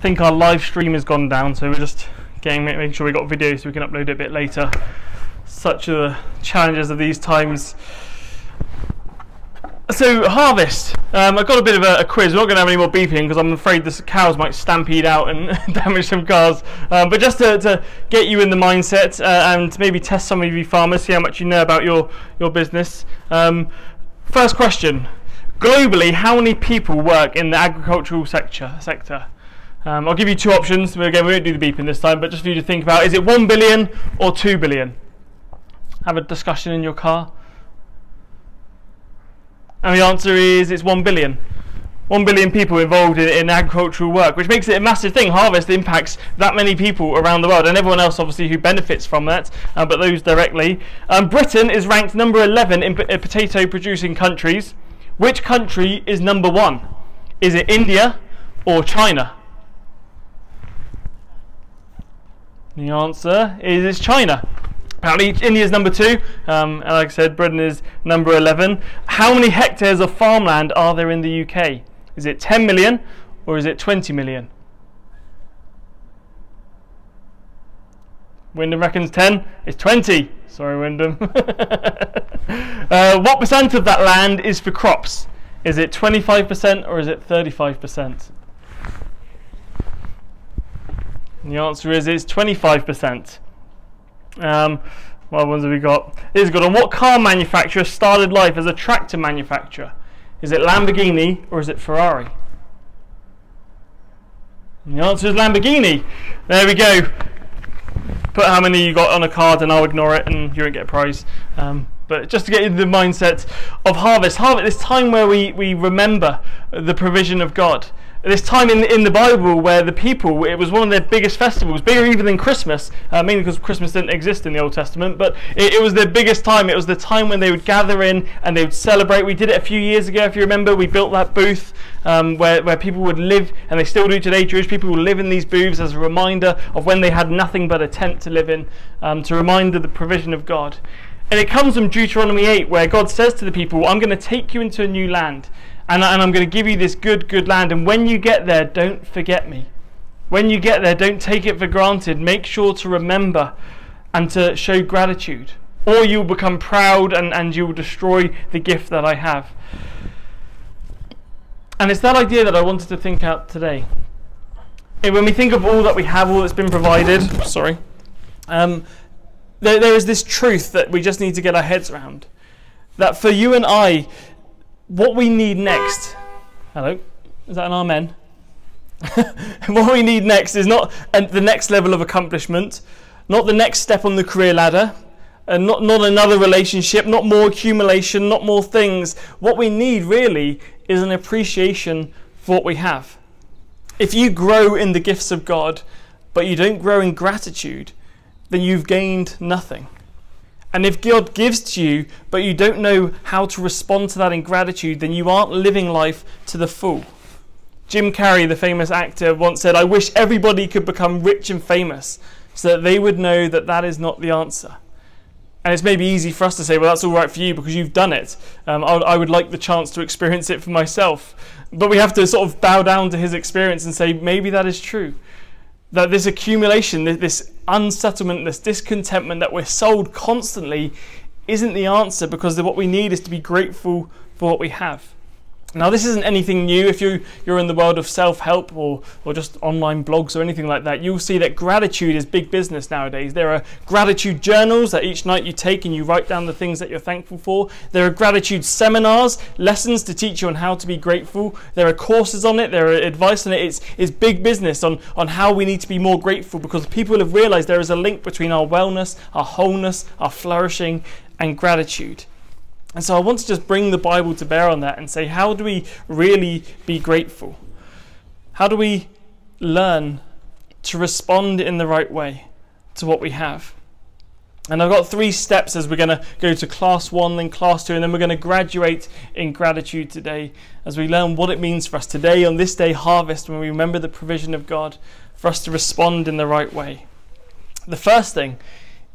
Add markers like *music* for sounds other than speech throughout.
think our live stream has gone down, so we're just getting making sure we got video so we can upload it a bit later. Such are the challenges of these times. So harvest. Um, I've got a bit of a, a quiz. We're not going to have any more beeping because I'm afraid the cows might stampede out and *laughs* damage some cars. Um, but just to, to, get you in the mindset uh, and maybe test some of you farmers, see how much you know about your your business. Um, first question: Globally, how many people work in the agricultural sector? Sector. Um, I'll give you two options. Again, we won't do the beeping this time, but just for you to think about: is it one billion or two billion? Have a discussion in your car. And the answer is it's 1 billion. 1 billion people involved in, in, agricultural work, which makes it a massive thing. Harvest impacts that many people around the world, and everyone else, obviously, who benefits from that, uh, but those directly. Um, Britain is ranked number 11 in, in potato producing countries. Which country is number one? Is it India or China? The answer is China. Apparently, India is number two, um, and like I said, Britain is number 11. How many hectares of farmland are there in the UK? Is it 10 million or is it 20 million? Wyndham reckons 10. It's 20. Sorry, Wyndham. *laughs* uh, what percent of that land is for crops? Is it 25% or is it 35%? And the answer is it's 25%. Um, what ones have we got? This is good. On what car manufacturer started life as a tractor manufacturer? Is it Lamborghini or is it Ferrari? And the answer is Lamborghini. There we go. Put how many you got on a card and I'll ignore it and you won't get a prize. Um, but just to get into the mindset of harvest, harvest, this time where we, we remember the provision of God this time in, in the Bible where the people, it was one of their biggest festivals, bigger even than Christmas, uh, mainly because Christmas didn't exist in the Old Testament, but it, it, was their biggest time. It was the time when they would gather in and they would celebrate. We did it a few years ago, if you remember. We built that booth um, where, where people would live, and they still do today. Jewish people will live in these booths as a reminder of when they had nothing but a tent to live in, um, to remind of the provision of God. And it comes from Deuteronomy 8, where God says to the people, I'm going to take you into a new land and, and I'm going to give you this good, good land. And when you get there, don't forget me. When you get there, don't take it for granted. Make sure to remember and to show gratitude. Or you'll become proud and, and you'll destroy the gift that I have. And it's that idea that I wanted to think out today. When we think of all that we have, all that's been provided, sorry, um, there, there is this truth that we just need to get our heads around. That for you and I, what we need next. Hello? Is that an amen? *laughs* what we need next is not uh, the next level of accomplishment, not the next step on the career ladder, and not, not another relationship, not more accumulation, not more things. What we need really is an appreciation for what we have. If you grow in the gifts of God, but you don't grow in gratitude, then you've gained nothing. And if God gives to you, but you don't know how to respond to that in gratitude, then you aren't living life to the full. Jim Carrey, the famous actor, once said, I wish everybody could become rich and famous so that they would know that that is not the answer. And it's maybe easy for us to say, well, that's all right for you because you've done it. Um, I, I would like the chance to experience it for myself. But we have to sort of bow down to his experience and say, maybe that is true that this accumulation, this unsettlement, this discontentment that we're sold constantly isn't the answer because what we need is to be grateful for what we have. Now, this isn't anything new. If you, you're in the world of self help or, or just online blogs or anything like that, you'll see that gratitude is big business nowadays. There are gratitude journals that each night you take and you write down the things that you're thankful for. There are gratitude seminars, lessons to teach you on how to be grateful. There are courses on it, there are advice on it. It's, it's big business on, on how we need to be more grateful because people have realized there is a link between our wellness, our wholeness, our flourishing, and gratitude. And so I want to just bring the Bible to bear on that and say, how do we really be grateful? How do we learn to respond in the right way to what we have? And I've got three steps as we're going to go to class one, then class two, and then we're going to graduate in gratitude today as we learn what it means for us today on this day, harvest, when we remember the provision of God, for us to respond in the right way. The first thing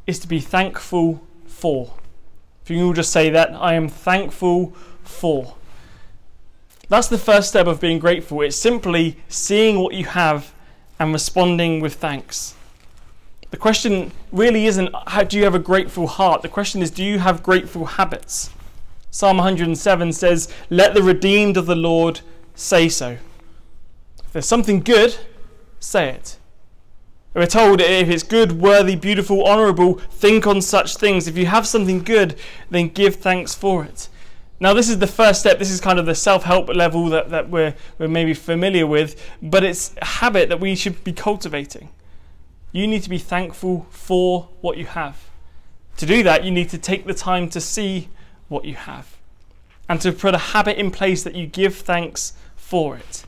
is to be thankful for. If you can all just say that, I am thankful for. That's the first step of being grateful. It's simply seeing what you have and responding with thanks. The question really isn't how do you have a grateful heart? The question is do you have grateful habits? Psalm 107 says, Let the redeemed of the Lord say so. If there's something good, say it. We're told if it's good, worthy, beautiful, honourable, think on such things. If you have something good, then give thanks for it. Now, this is the first step. This is kind of the self help level that, that we're, we're maybe familiar with, but it's a habit that we should be cultivating. You need to be thankful for what you have. To do that, you need to take the time to see what you have and to put a habit in place that you give thanks for it.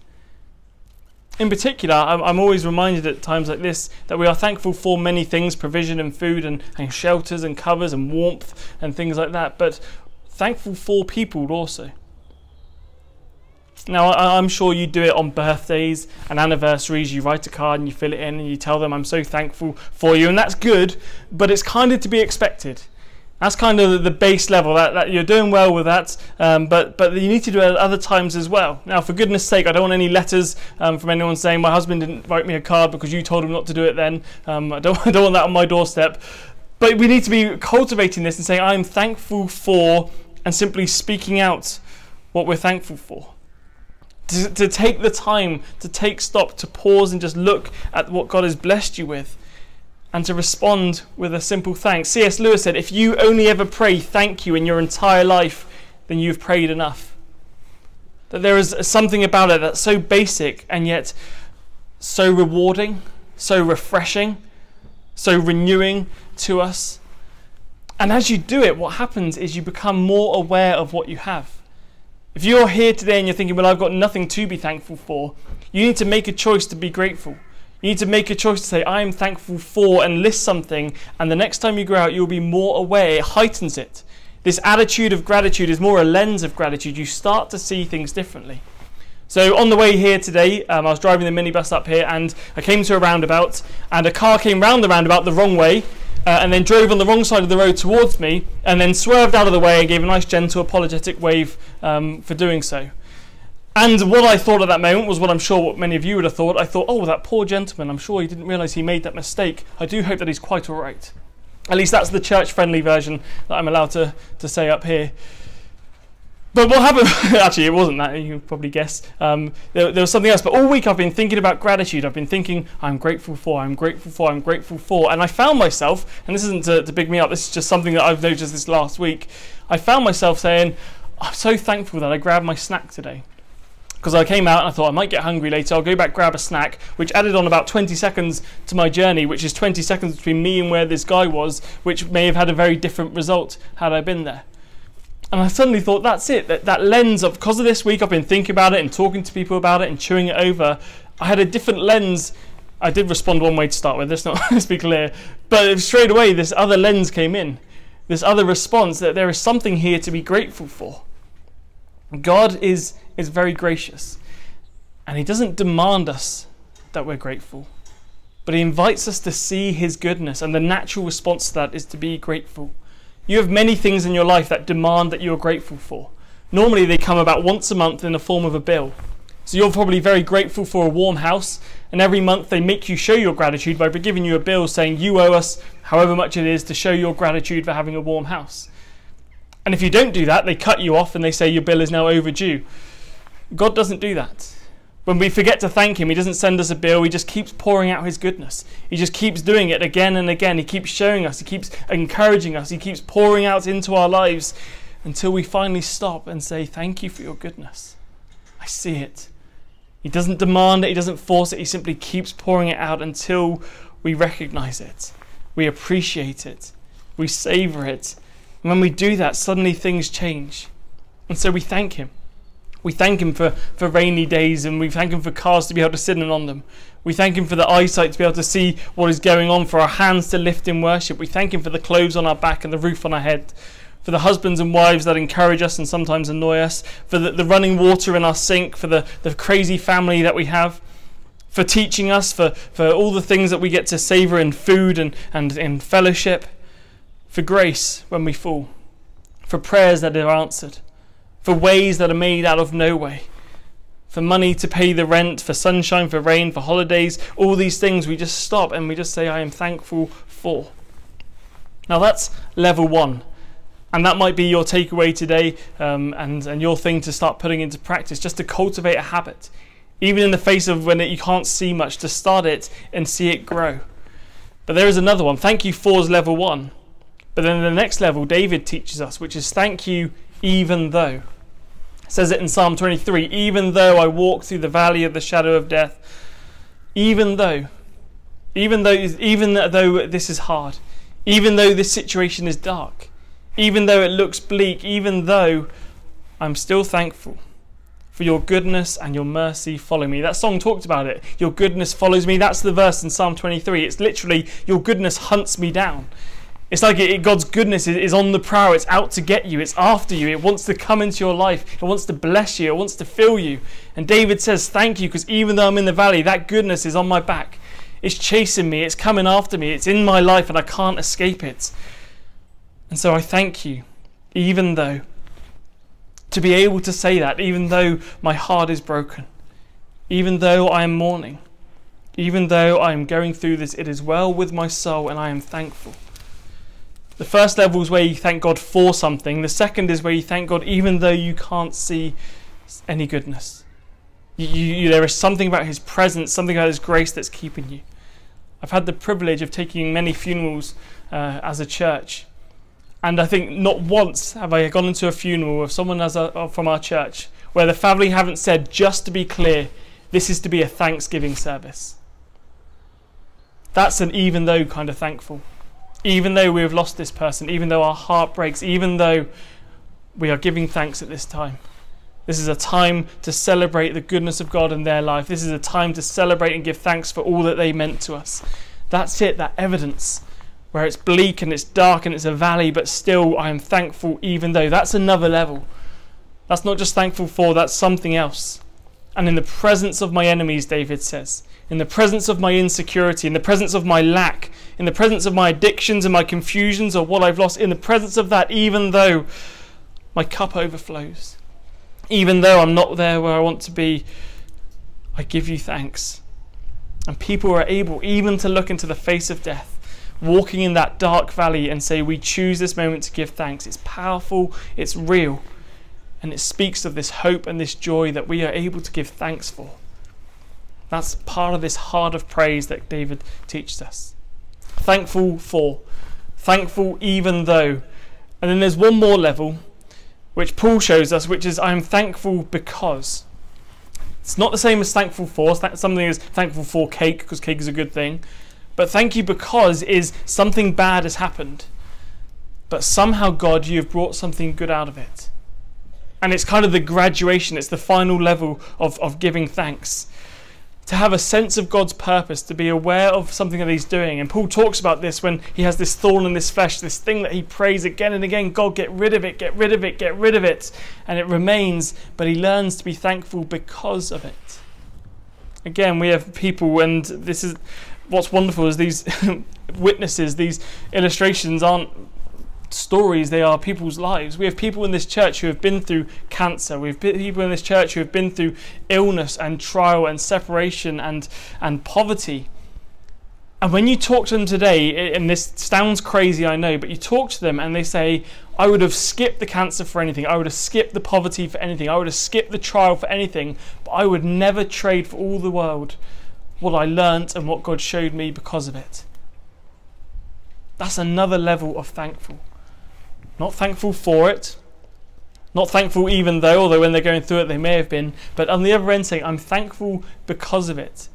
In particular, I'm, always reminded at times like this that we are thankful for many things provision and food and, and shelters and covers and warmth and things like that, but thankful for people also. Now, I'm sure you do it on birthdays and anniversaries. You write a card and you fill it in and you tell them, I'm so thankful for you. And that's good, but it's kind of to be expected. That's kind of the base level. That, that you're doing well with that, um, but but you need to do it at other times as well. Now, for goodness' sake, I don't want any letters um, from anyone saying my husband didn't write me a card because you told him not to do it. Then um, I don't *laughs* I don't want that on my doorstep. But we need to be cultivating this and saying I'm thankful for, and simply speaking out what we're thankful for. To, to take the time to take stop, to pause and just look at what God has blessed you with and to respond with a simple thanks. C.S. Lewis said, If you only ever pray thank you in your entire life, then you've prayed enough. That there is something about it that's so basic and yet so rewarding, so refreshing, so renewing to us. And as you do it, what happens is you become more aware of what you have. If you're here today and you're thinking, well, I've got nothing to be thankful for, you need to make a choice to be grateful. You need to make a choice to say, I am thankful for, and list something, and the next time you go out, you'll be more aware. It heightens it. This attitude of gratitude is more a lens of gratitude. You start to see things differently. So on the way here today, um, I was driving the minibus up here, and I came to a roundabout, and a car came round the roundabout the wrong way, uh, and then drove on the wrong side of the road towards me, and then swerved out of the way and gave a nice, gentle, apologetic wave um, for doing so. And what I thought at that moment was what I'm sure what many of you would have thought. I thought, oh, that poor gentleman, I'm sure he didn't realise he made that mistake. I do hope that he's quite all right. At least that's the church friendly version that I'm allowed to, to say up here. But what happened? *laughs* Actually, it wasn't that. You can probably guess. Um, there, there, was something else. But all week I've been thinking about gratitude. I've been thinking, I'm grateful for, I'm grateful for, I'm grateful for. And I found myself, and this isn't to, to big me up, this is just something that I've noticed this last week. I found myself saying, I'm so thankful that I grabbed my snack today because I came out and I thought I might get hungry later. I'll go back grab a snack, which added on about 20 seconds to my journey, which is 20 seconds between me and where this guy was, which may have had a very different result had I been there. And I suddenly thought, that's it. That, that lens of, because of this week, I've been thinking about it and talking to people about it and chewing it over. I had a different lens. I did respond one way to start with, let's, not, *laughs* let's be clear. But straight away, this other lens came in. This other response that there is something here to be grateful for. God is is very gracious. And He doesn't demand us that we're grateful, but He invites us to see His goodness, and the natural response to that is to be grateful. You have many things in your life that demand that you're grateful for. Normally, they come about once a month in the form of a bill. So you're probably very grateful for a warm house, and every month they make you show your gratitude by giving you a bill saying you owe us however much it is to show your gratitude for having a warm house. And if you don't do that, they cut you off and they say your bill is now overdue. God doesn't do that. When we forget to thank Him, He doesn't send us a bill, He just keeps pouring out His goodness. He just keeps doing it again and again. He keeps showing us, He keeps encouraging us, He keeps pouring out into our lives until we finally stop and say, Thank you for your goodness. I see it. He doesn't demand it, He doesn't force it, He simply keeps pouring it out until we recognize it, we appreciate it, we savor it. And when we do that, suddenly things change. And so we thank Him. We thank Him for, for rainy days and we thank Him for cars to be able to sit in on them. We thank Him for the eyesight to be able to see what is going on, for our hands to lift in worship. We thank Him for the clothes on our back and the roof on our head, for the husbands and wives that encourage us and sometimes annoy us, for the, the running water in our sink, for the, the crazy family that we have, for teaching us, for, for all the things that we get to savour in food and, and in fellowship, for grace when we fall, for prayers that are answered for ways that are made out of no way, for money to pay the rent, for sunshine, for rain, for holidays, all these things, we just stop and we just say, I am thankful for. Now that's level one. And that might be your takeaway today um, and, and your thing to start putting into practice, just to cultivate a habit. Even in the face of when it, you can't see much, to start it and see it grow. But there is another one. Thank you for is level one. But then the next level, David teaches us, which is thank you even though. Says it in Psalm 23 even though I walk through the valley of the shadow of death, even though, even though, even though this is hard, even though this situation is dark, even though it looks bleak, even though I'm still thankful for your goodness and your mercy follow me. That song talked about it. Your goodness follows me. That's the verse in Psalm 23. It's literally, your goodness hunts me down. It's like it, God's goodness is, is on the prowl. It's out to get you. It's after you. It wants to come into your life. It wants to bless you. It wants to fill you. And David says, Thank you, because even though I'm in the valley, that goodness is on my back. It's chasing me. It's coming after me. It's in my life, and I can't escape it. And so I thank you, even though, to be able to say that, even though my heart is broken, even though I am mourning, even though I am going through this, it is well with my soul and I am thankful. The first level is where you thank God for something. The second is where you thank God even though you can't see any goodness. You, you, there is something about His presence, something about His grace that's keeping you. I've had the privilege of taking many funerals uh, as a church, and I think not once have I gone into a funeral of someone as a, from our church where the family haven't said, just to be clear, this is to be a Thanksgiving service. That's an even though kind of thankful. Even though we have lost this person, even though our heart breaks, even though we are giving thanks at this time. This is a time to celebrate the goodness of God in their life. This is a time to celebrate and give thanks for all that they meant to us. That's it, that evidence where it's bleak and it's dark and it's a valley, but still I am thankful even though. That's another level. That's not just thankful for, that's something else. And in the presence of my enemies, David says, in the presence of my insecurity, in the presence of my lack, in the presence of my addictions and my confusions or what I've lost, in the presence of that, even though my cup overflows, even though I'm not there where I want to be, I give you thanks. And people are able even to look into the face of death walking in that dark valley and say, We choose this moment to give thanks. It's powerful, it's real, and it speaks of this hope and this joy that we are able to give thanks for. That's part of this heart of praise that David teaches us. Thankful for, thankful even though. And then there's one more level which Paul shows us, which is I'm thankful because. It's not the same as thankful for. Something is thankful for cake because cake is a good thing. But thank you because is something bad has happened. But somehow, God, you have brought something good out of it. And it's kind of the graduation, it's the final level of, of giving thanks. To have a sense of God's purpose, to be aware of something that He's doing. And Paul talks about this when he has this thorn in this flesh, this thing that he prays again and again God, get rid of it, get rid of it, get rid of it. And it remains, but he learns to be thankful because of it. Again, we have people, and this is what's wonderful is these *laughs* witnesses, these illustrations aren't stories, they are people's lives. We have people in this church who have been through cancer. We have people in this church who have been through illness and trial and separation and, and poverty. And when you talk to them today, and this sounds crazy, I know, but you talk to them and they say, I would have skipped the cancer for anything. I would have skipped the poverty for anything. I would have skipped the trial for anything. But I would never trade for all the world what I learnt and what God showed me because of it. That's another level of thankful. Not thankful for it, not thankful even though, although when they're going through it they may have been, but on the other end saying, I'm thankful because of it.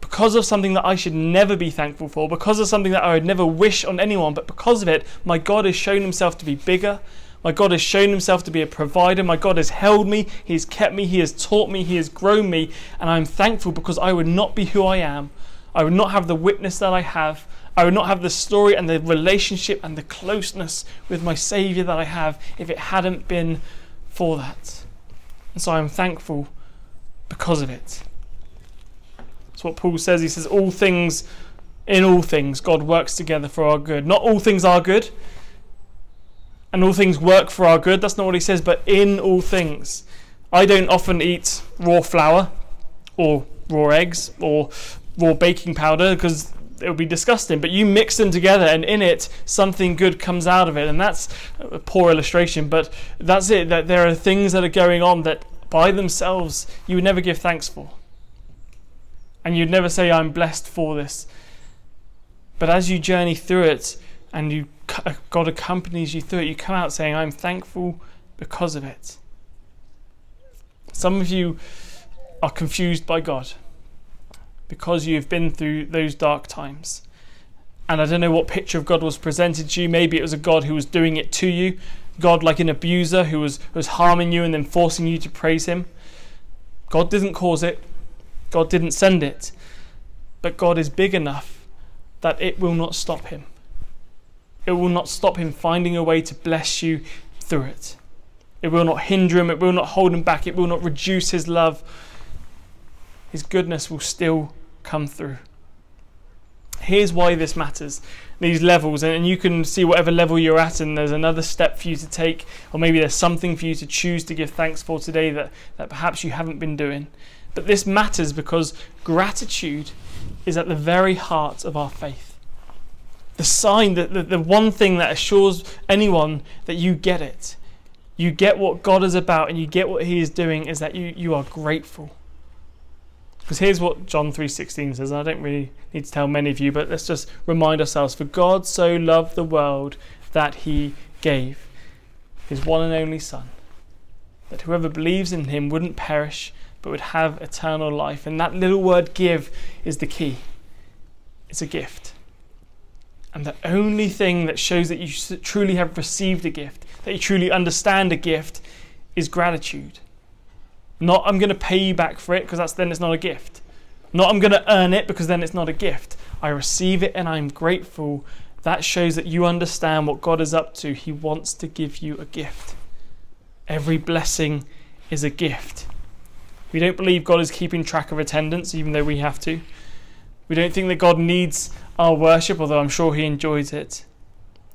Because of something that I should never be thankful for, because of something that I would never wish on anyone, but because of it, my God has shown himself to be bigger, my God has shown himself to be a provider. My God has held me. He has kept me. He has taught me. He has grown me. And I'm thankful because I would not be who I am. I would not have the witness that I have. I would not have the story and the relationship and the closeness with my Saviour that I have if it hadn't been for that. And so I'm thankful because of it. That's what Paul says. He says, All things, in all things, God works together for our good. Not all things are good and all things work for our good. That's not what he says, but in all things. I don't often eat raw flour or raw eggs or raw baking powder because it would be disgusting. But you mix them together, and in it, something good comes out of it. And that's a poor illustration, but that's it. That there are things that are going on that by themselves you would never give thanks for. And you'd never say, I'm blessed for this. But as you journey through it and you uh, God accompanies you through it, you come out saying, I'm thankful because of it. Some of you are confused by God because you've been through those dark times. And I don't know what picture of God was presented to you. Maybe it was a God who was doing it to you, God like an abuser who was, was harming you and then forcing you to praise Him. God didn't cause it, God didn't send it, but God is big enough that it will not stop Him. It will not stop Him finding a way to bless you through it. It will not hinder Him, it will not hold Him back, it will not reduce His love his goodness will still come through. Here's why this matters these levels, and you can see whatever level you're at, and there's another step for you to take, or maybe there's something for you to choose to give thanks for today that, that perhaps you haven't been doing. But this matters because gratitude is at the very heart of our faith. The sign, that the, the one thing that assures anyone that you get it, you get what God is about, and you get what He is doing, is that you, you are grateful. Because here's what John 3:16 says. And I don't really need to tell many of you, but let's just remind ourselves. For God so loved the world that he gave his one and only son that whoever believes in him wouldn't perish but would have eternal life. And that little word give is the key. It's a gift. And the only thing that shows that you truly have received a gift, that you truly understand a gift, is gratitude. Not I'm going to pay you back for it because that's then it's not a gift. Not I'm going to earn it because then it's not a gift. I receive it and I'm grateful. That shows that you understand what God is up to. He wants to give you a gift. Every blessing is a gift. We don't believe God is keeping track of attendance, even though we have to. We don't think that God needs our worship, although I'm sure He enjoys it.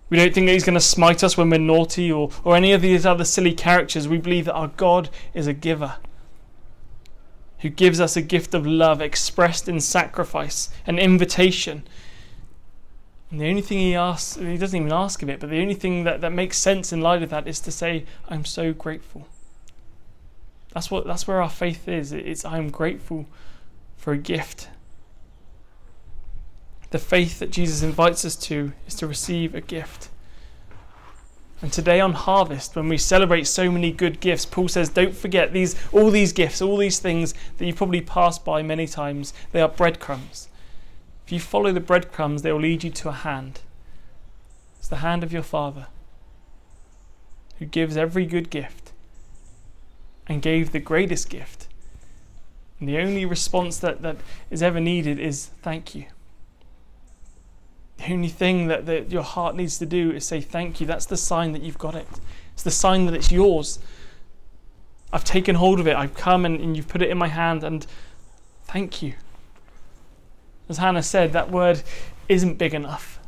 We don't think that He's going to smite us when we're naughty or, or any of these other silly characters. We believe that our God is a giver who gives us a gift of love expressed in sacrifice, an invitation. And the only thing he asks, he doesn't even ask of it, but the only thing that, that makes sense in light of that is to say, I'm so grateful. That's what that's where our faith is. It's I'm grateful for a gift. The faith that Jesus invites us to is to receive a gift. And today on Harvest, when we celebrate so many good gifts, Paul says, don't forget these all these gifts, all these things that you've probably passed by many times, they are breadcrumbs. If you follow the breadcrumbs, they will lead you to a hand. It's the hand of your Father, who gives every good gift and gave the greatest gift. And the only response that, that is ever needed is thank you. The only thing that, that your heart needs to do is say thank you. That's the sign that you've got it. It's the sign that it's yours. I've taken hold of it. I've come and, and you've put it in my hand, and thank you. As Hannah said, that word isn't big enough,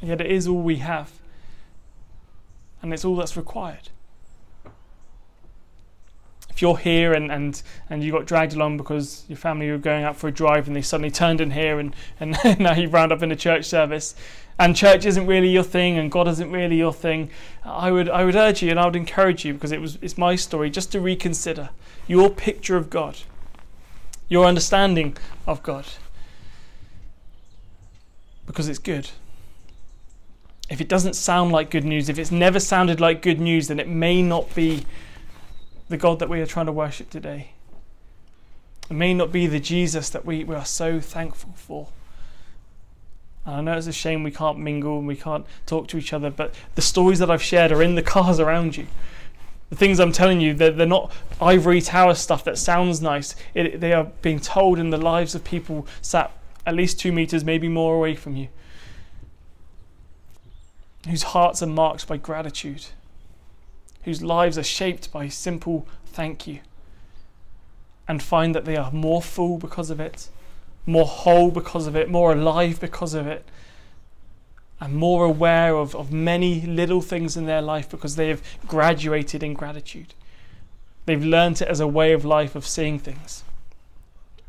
yet it is all we have, and it's all that's required you're here and, and, and you got dragged along because your family were going out for a drive and they suddenly turned in here and, and *laughs* now you've wound up in a church service and church isn't really your thing and God isn't really your thing, I would I would urge you and I would encourage you because it was it's my story just to reconsider your picture of God, your understanding of God. Because it's good. If it doesn't sound like good news, if it's never sounded like good news, then it may not be the God that we are trying to worship today. It may not be the Jesus that we, we are so thankful for. And I know it's a shame we can't mingle and we can't talk to each other, but the stories that I've shared are in the cars around you. The things I'm telling you, they're, they're not ivory tower stuff that sounds nice. It, they are being told in the lives of people sat at least two meters, maybe more away from you, whose hearts are marked by gratitude whose lives are shaped by simple thank you, and find that they are more full because of it, more whole because of it, more alive because of it, and more aware of, of many little things in their life because they have graduated in gratitude. They've learnt it as a way of life of seeing things.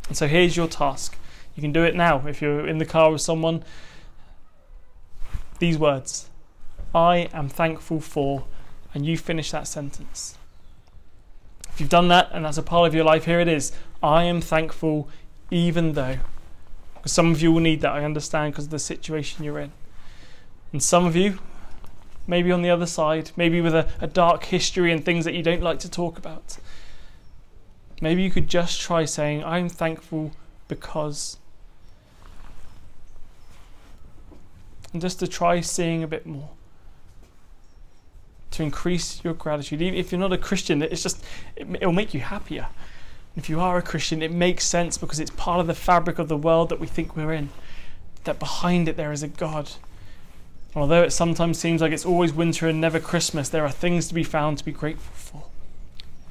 And so here's your task. You can do it now if you're in the car with someone. These words I am thankful for, and you finish that sentence. If you've done that and that's a part of your life, here it is. I am thankful even though. Because some of you will need that, I understand, because of the situation you're in. And some of you, maybe on the other side, maybe with a, a dark history and things that you don't like to talk about. Maybe you could just try saying, I'm thankful because. And just to try seeing a bit more. To increase your gratitude. Even if you're not a Christian, it's just, it, it'll make you happier. If you are a Christian, it makes sense because it's part of the fabric of the world that we think we're in. That behind it there is a God. Although it sometimes seems like it's always winter and never Christmas, there are things to be found to be grateful for.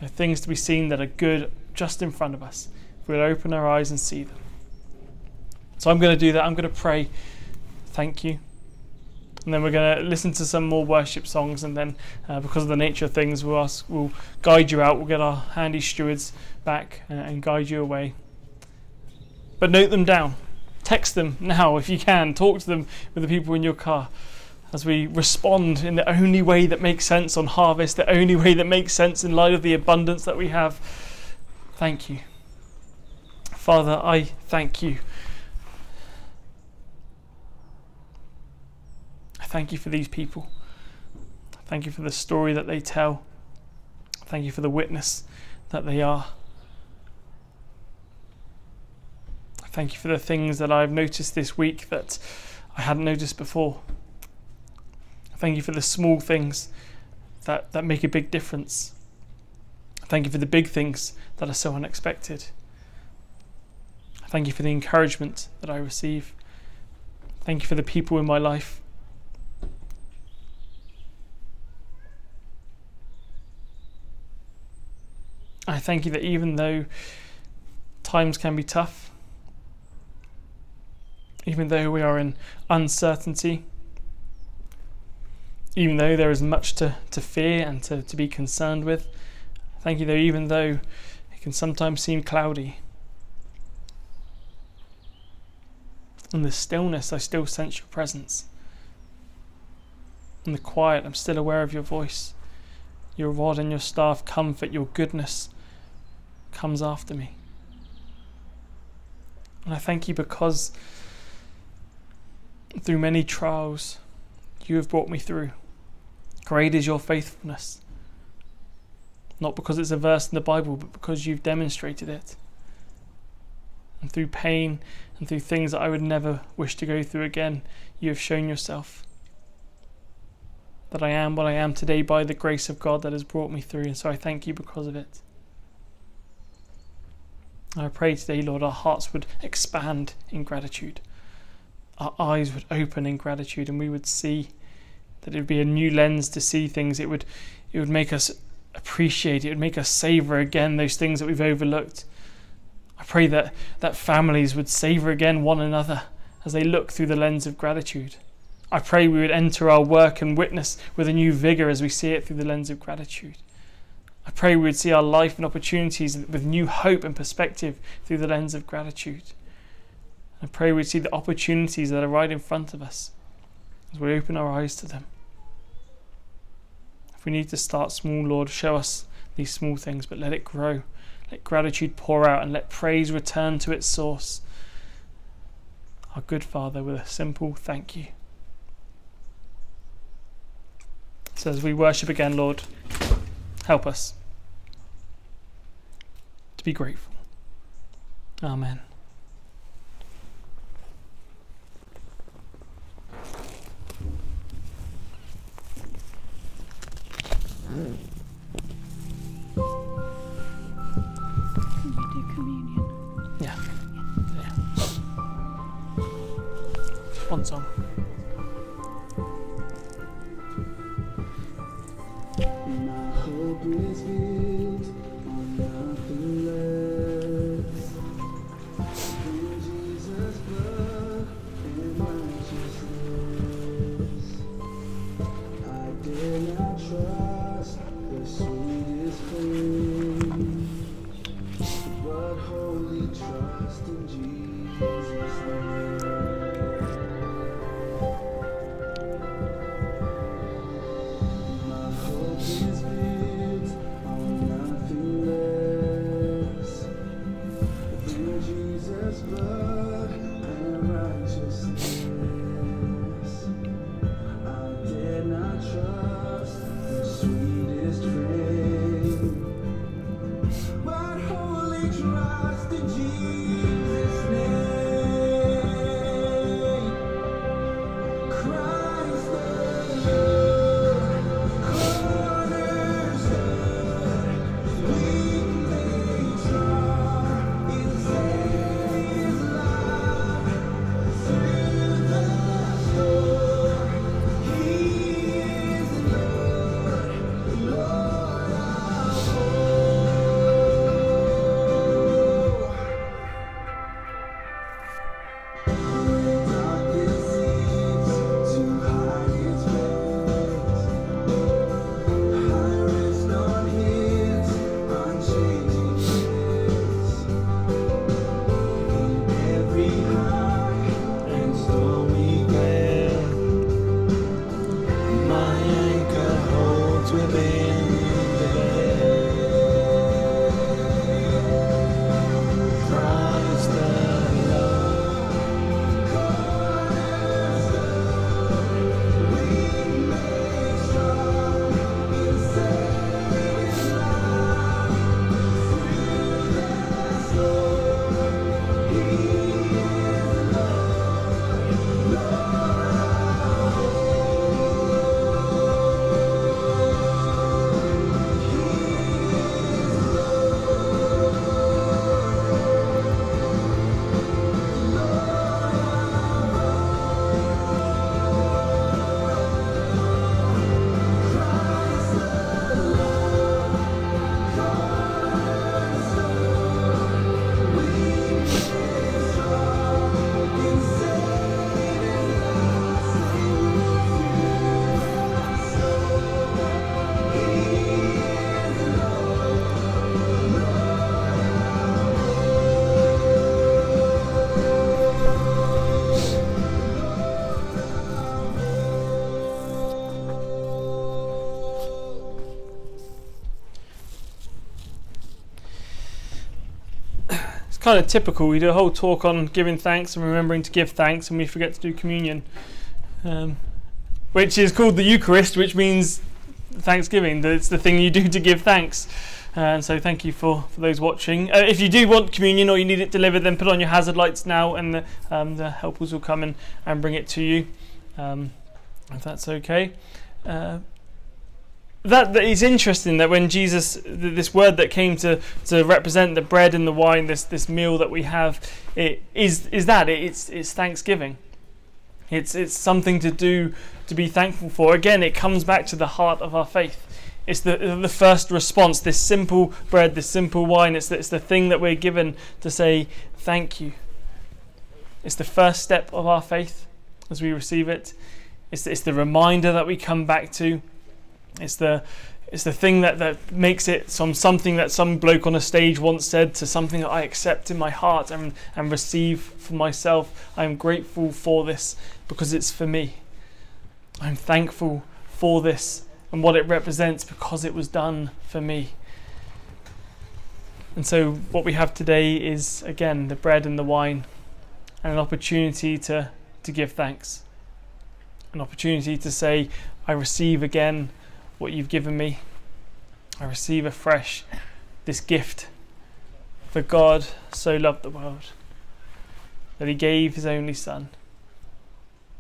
There are things to be seen that are good just in front of us if we'll open our eyes and see them. So I'm going to do that. I'm going to pray. Thank you. And then we're going to listen to some more worship songs, and then uh, because of the nature of things, we'll ask, we'll guide you out. We'll get our handy stewards back uh, and guide you away. But note them down. Text them now if you can. Talk to them with the people in your car as we respond in the only way that makes sense on harvest, the only way that makes sense in light of the abundance that we have. Thank you. Father, I thank you. Thank you for these people. Thank you for the story that they tell. Thank you for the witness that they are. Thank you for the things that I've noticed this week that I hadn't noticed before. Thank you for the small things that, that make a big difference. Thank you for the big things that are so unexpected. Thank you for the encouragement that I receive. Thank you for the people in my life. I thank you that even though times can be tough, even though we are in uncertainty, even though there is much to, to fear and to, to be concerned with. Thank you, though, even though it can sometimes seem cloudy. In the stillness, I still sense your presence. In the quiet, I'm still aware of your voice. Your rod and your staff comfort, your goodness comes after me. And I thank you because through many trials you have brought me through. Great is your faithfulness. Not because it's a verse in the Bible, but because you've demonstrated it. And through pain and through things that I would never wish to go through again, you have shown yourself. That I am what I am today by the grace of God that has brought me through, and so I thank you because of it. I pray today, Lord, our hearts would expand in gratitude. Our eyes would open in gratitude and we would see that it would be a new lens to see things. It would it would make us appreciate, it would make us savor again those things that we've overlooked. I pray that, that families would savor again one another as they look through the lens of gratitude. I pray we would enter our work and witness with a new vigour as we see it through the lens of gratitude. I pray we would see our life and opportunities with new hope and perspective through the lens of gratitude. I pray we'd see the opportunities that are right in front of us as we open our eyes to them. If we need to start small, Lord, show us these small things, but let it grow. Let gratitude pour out and let praise return to its source. Our good Father, with a simple thank you. So as we worship again, Lord, Help us to be grateful. Amen. Can you do communion? Yeah. Yeah. One song. Kind of typical. We do a whole talk on giving thanks and remembering to give thanks, and we forget to do communion, um, which is called the Eucharist, which means Thanksgiving. It's the thing you do to give thanks. Uh, and so, thank you for, for those watching. Uh, if you do want communion or you need it delivered, then put on your hazard lights now, and the, um, the helpers will come in and bring it to you, um, if that's okay. Uh, that, that is interesting that when Jesus, this word that came to, to represent the bread and the wine, this this meal that we have, it is is that it's it's Thanksgiving. It's it's something to do to be thankful for. Again, it comes back to the heart of our faith. It's the the first response. This simple bread, this simple wine. It's the, it's the thing that we're given to say thank you. It's the first step of our faith as we receive it. It's it's the reminder that we come back to. It's the it's the thing that, that makes it from something that some bloke on a stage once said to something that I accept in my heart and, and receive for myself. I am grateful for this because it's for me. I'm thankful for this and what it represents because it was done for me. And so, what we have today is again the bread and the wine, and an opportunity to, to give thanks. An opportunity to say, I receive again what you've given me. I receive afresh this gift. For God so loved the world that he gave his only Son,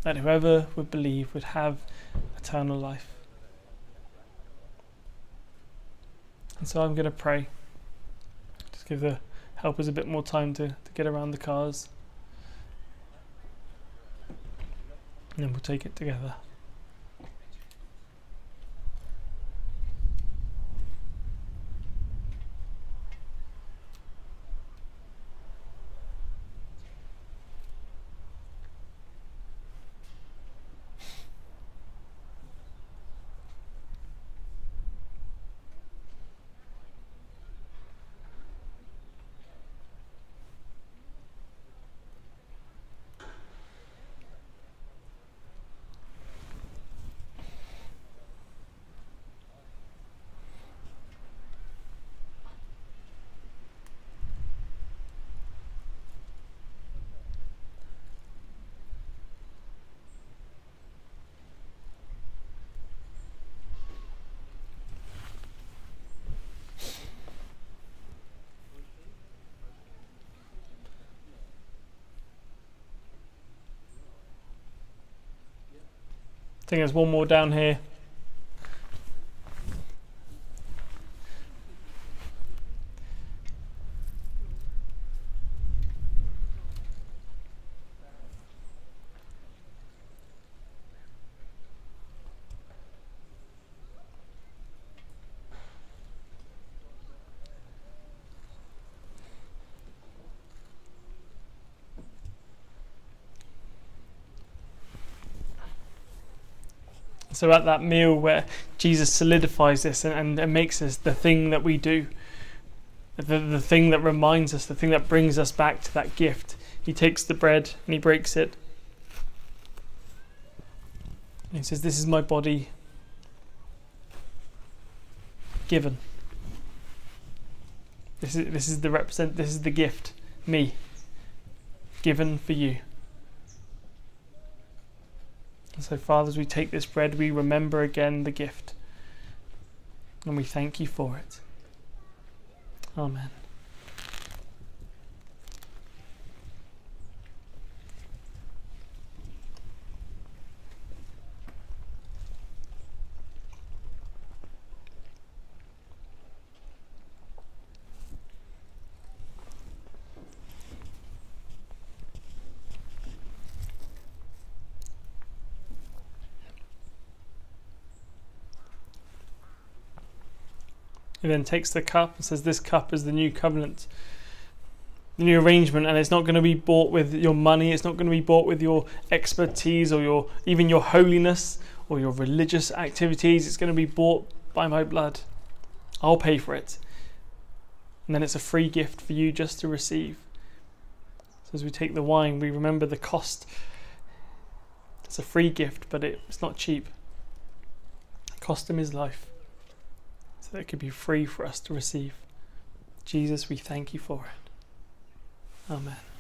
that whoever would believe would have eternal life. And so I'm going to pray. Just give the helpers a bit more time to, to get around the cars. And then we'll take it together. Think there's one more down here. So at that meal where Jesus solidifies this and, and, and makes us the thing that we do, the, the thing that reminds us, the thing that brings us back to that gift, he takes the bread and he breaks it. And he says, This is my body given. This is this is the represent this is the gift, me, given for you. And so, Father, as we take this bread, we remember again the gift. And we thank you for it. Amen. He then takes the cup and says, This cup is the new covenant, the new arrangement, and it's not going to be bought with your money, it's not going to be bought with your expertise or your even your holiness or your religious activities. It's going to be bought by my blood. I'll pay for it. And then it's a free gift for you just to receive. So as we take the wine, we remember the cost. It's a free gift, but it, it's not cheap. It cost him his life that could be free for us to receive. Jesus, we thank you for it. Amen.